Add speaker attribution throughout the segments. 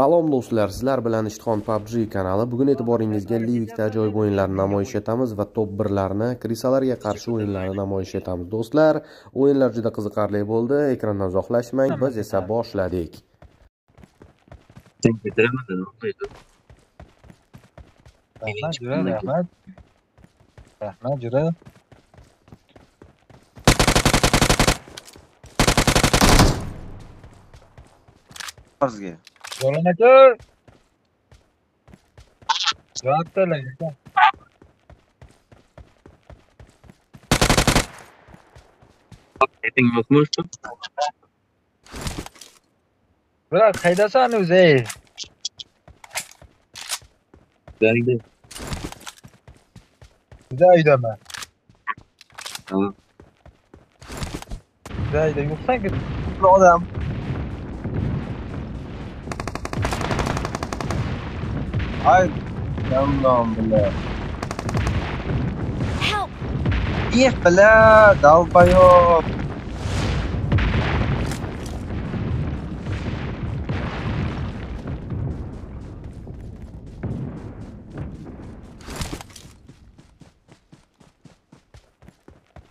Speaker 1: Salom do'stlar, sizlar bilan Ishtixon PUBG kanali. Bugun e'tiboringizga Livikda ajoyib o'yinlarni namoyish etamiz va top 1larni, krisalarga qarshi o'yinlarni namoyish etamiz. Do'stlar, o'yinlar juda qiziqarli bo'ldi. Ekrandan uzoqlashmang, biz esa boshladik.
Speaker 2: Teng bitiramadim, o'qiydi.
Speaker 3: Rahmat, jura, rahmat. Rahmat, jura.
Speaker 4: Arzga.
Speaker 3: बोलो ना चोर रात तो
Speaker 2: लगेगा Getting off
Speaker 3: most of Bırak kaydasana Uzey.
Speaker 2: Geldi.
Speaker 3: Bir daha ödeme.
Speaker 2: Tamam.
Speaker 3: Bir daha ödeme.
Speaker 4: Yok sanki adam عادي.
Speaker 5: يلا
Speaker 4: بالله. إيه بلاد
Speaker 2: أو
Speaker 4: بيوت.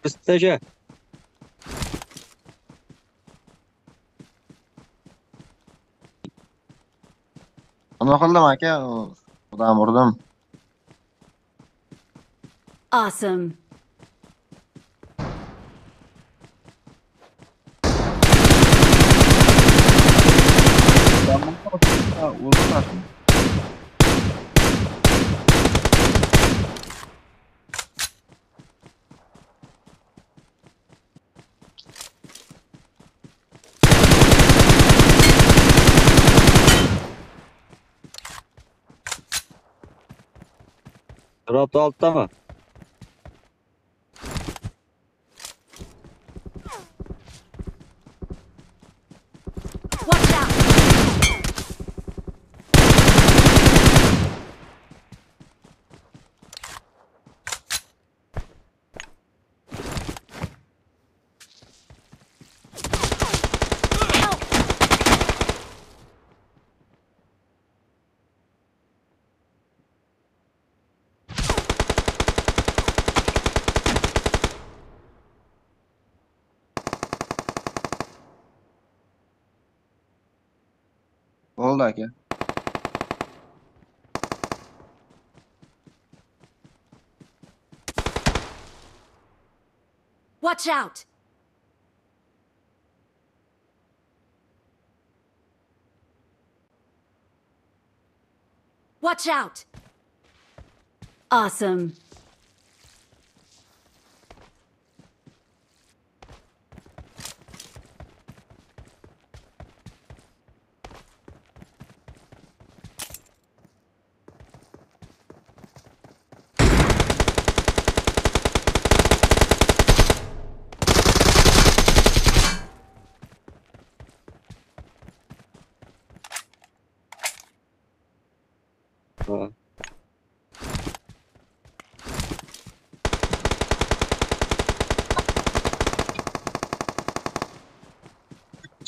Speaker 4: استجاب. Onu kıldım hake. Buradan vurdum.
Speaker 5: Awesome.
Speaker 4: Serhat
Speaker 2: da altta mı?
Speaker 4: like it.
Speaker 5: Watch out! Watch out! Awesome.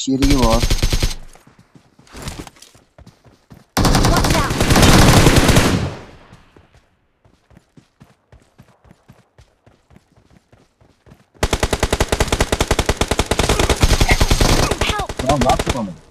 Speaker 2: cheating
Speaker 4: him off.
Speaker 5: Help! Help! Help!
Speaker 4: Help! Help! Help! Help!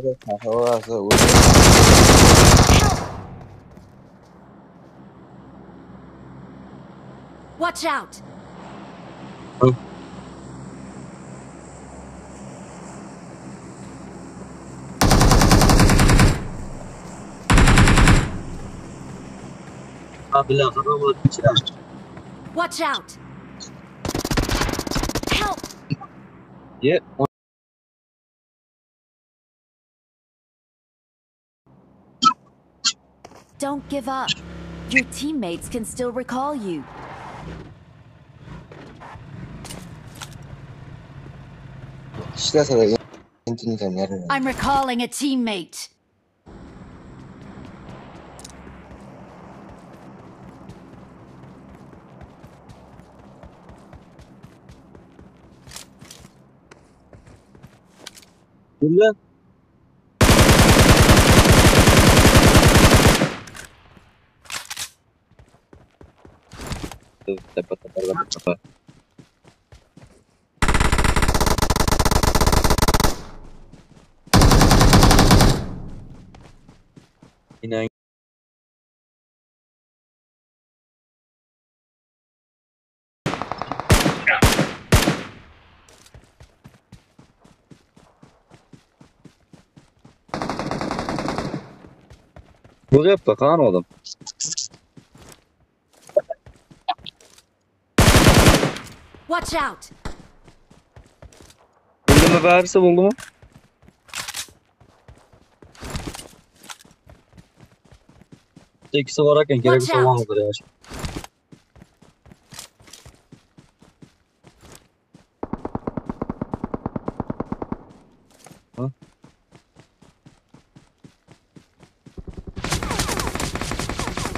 Speaker 4: 这卡头啊
Speaker 5: 是
Speaker 4: 无。
Speaker 5: Watch out！嗯。啊，不了，刚刚我起来。Watch out！Help！耶，
Speaker 2: 我。
Speaker 5: Don't give up. Your teammates can still recall you.
Speaker 4: ishlasa internetim yarar
Speaker 5: I'm recalling a teammate.
Speaker 2: Kimda? dapat tempat dapat tempat. Inang. Buraya bak, kan oğlum.
Speaker 5: Watch out!
Speaker 2: Buldu mu verse buldu mu? İkisi varken gerek
Speaker 5: Watch out.
Speaker 2: olmamadır ya. Ha?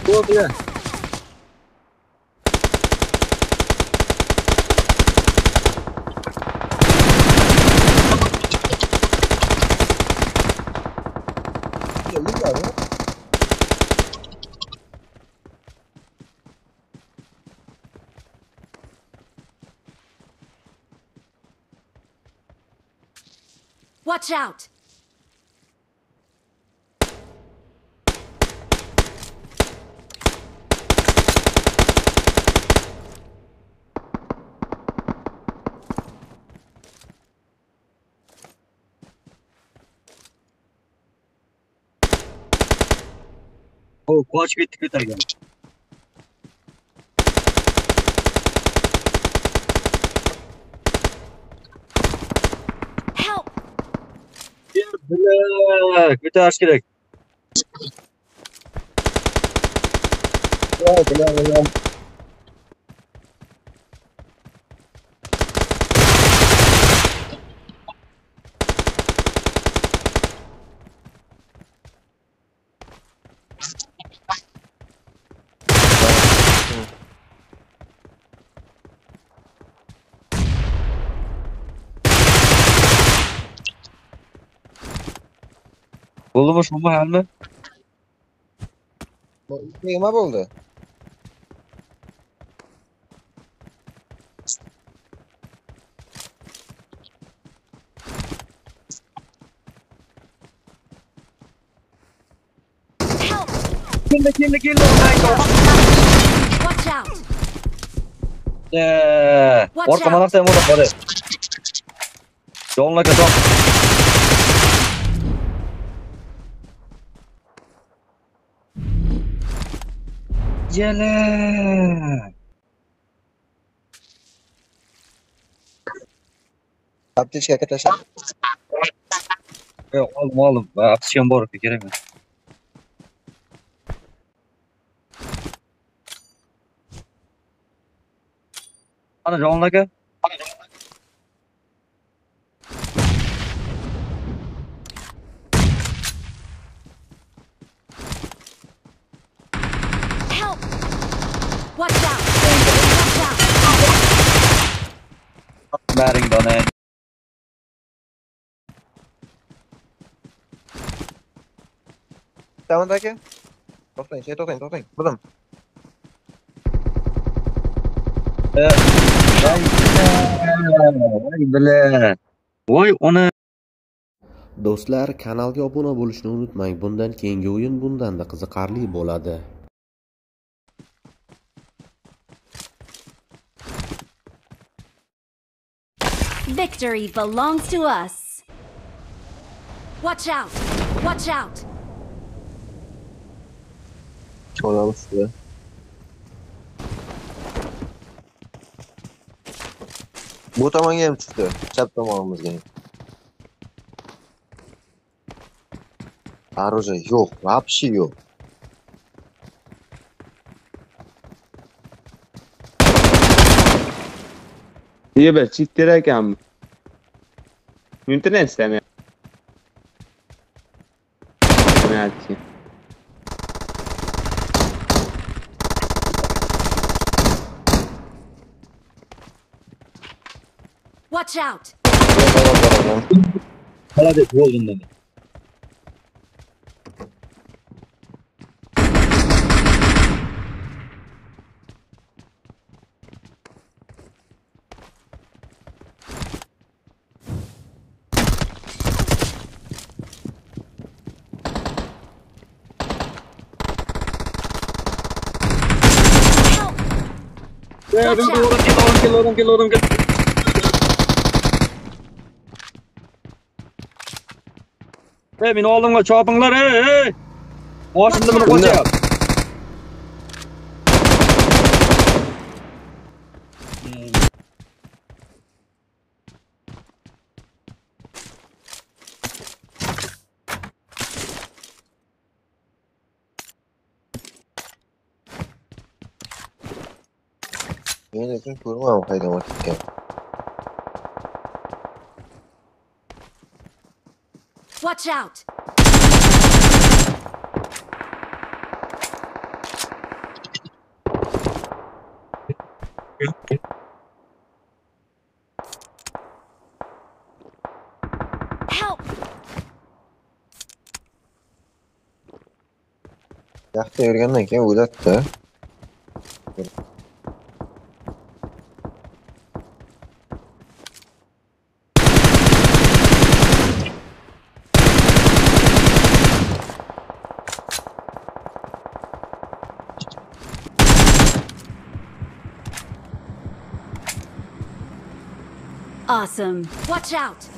Speaker 2: Bu.
Speaker 4: Geldik
Speaker 5: Watch out!
Speaker 2: O koç bitti kötü gel. Vitashkirak, Vitashkirak. Bravo, bravo, bravo. Bulmuş mu her mi?
Speaker 4: Yıma
Speaker 5: buldu.
Speaker 2: Kimde kimde kimde?
Speaker 5: Watch out.
Speaker 2: Eee, orta manakta yamada hadi. Yoluna kaçalım. Acele.
Speaker 4: Abdülçik şey arkadaşlar.
Speaker 2: Yok oğlum oğlum. Ben atışıyorum bu arada giremiyorum. Ana John
Speaker 5: Laga. Watch out! Watch out!
Speaker 2: Bäring då nej.
Speaker 4: Tamamdagi. To'xtang, şey. Bilim.
Speaker 2: Voy bilan. Voy ona.
Speaker 1: do'stlar kanalga obuna bo'lishni unutmang bundan keyingi o'yin bundanda qiziqarli bo'ladi
Speaker 5: Victory belongs to us. Watch out! Watch out!
Speaker 4: Bu tamam gelip çıktı. Çap tamamımız gelip. Arıza yok. Hapşi yok. İyi
Speaker 6: be çiftler ekan mı? Internet stemmi. Grazie.
Speaker 5: Watch out!
Speaker 2: Hala da golden dedi.
Speaker 5: Yeah,
Speaker 2: don't kill, don't kill, don't kill, don't kill, don't. Hey, min oldinga chopinglar, hey, hey. Boshimda buni qo'yib.
Speaker 4: Men uchun ko'rmam qaydan ketgan.
Speaker 5: Watch out! Help!
Speaker 4: Yaxta yurgandan keyin o'latdi.
Speaker 5: Awesome. Watch out!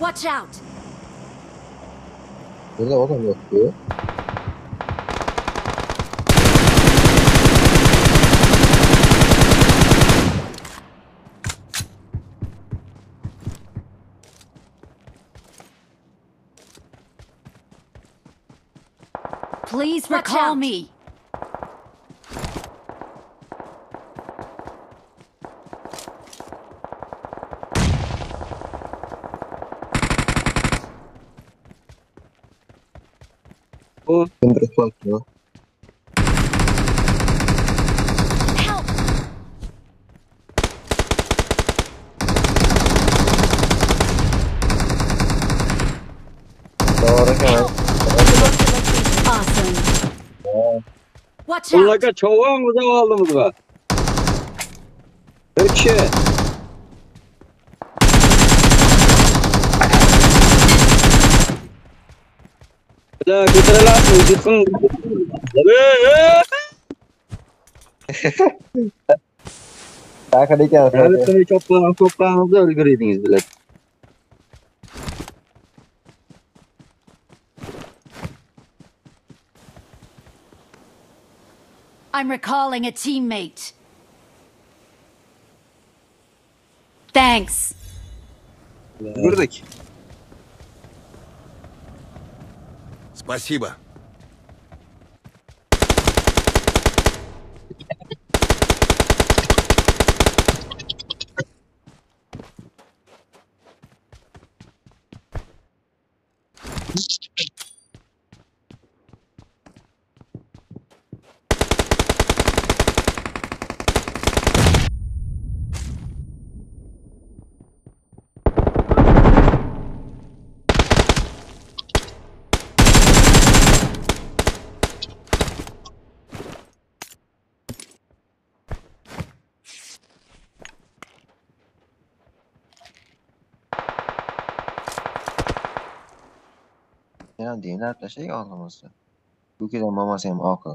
Speaker 5: Watch out!
Speaker 4: Burada odam yo'q-ku.
Speaker 5: Please recall me.
Speaker 4: Something response
Speaker 5: now. Watch out!
Speaker 2: Ulan kaç çoğun mu da aldınız be? Ökşe. Ko'tarilarmi? Yutqin. Ey,
Speaker 4: Taqir ekan.
Speaker 2: ey. Qani chopgan, chopganimizni.
Speaker 5: I'm recalling a teammate. Thanks.
Speaker 4: Yurdik.
Speaker 7: Спасибо.
Speaker 4: Thank yana dinglab tashlaydi og'zimizni ko'kidan mamasi ham oqi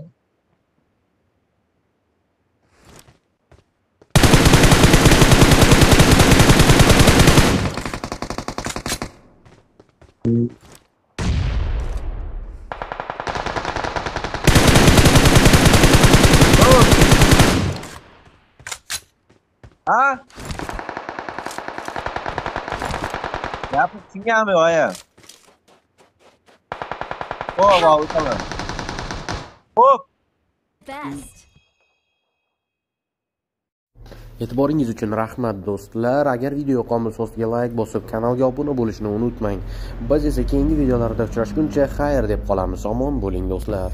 Speaker 4: Ha? Yapıp kim gelmiyor ya? Oya? Ho'p, o'taman. Ho'p.
Speaker 5: Best.
Speaker 1: e'tiboringiz uchun rahmat do'stlar agar video bo'lsa ostiga layk bosib kanalga obuna bo'lishni unutmang biz esa keyingi videolarda uchrashguncha xayr deb qolamiz omon bo'ling do'stlar